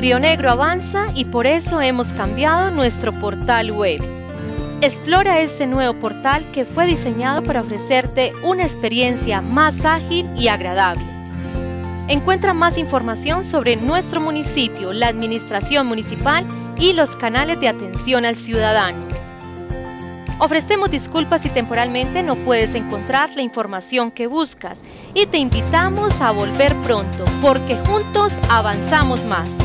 Río Negro avanza y por eso hemos cambiado nuestro portal web. Explora este nuevo portal que fue diseñado para ofrecerte una experiencia más ágil y agradable. Encuentra más información sobre nuestro municipio, la administración municipal y los canales de atención al ciudadano. Ofrecemos disculpas si temporalmente no puedes encontrar la información que buscas y te invitamos a volver pronto porque juntos avanzamos más.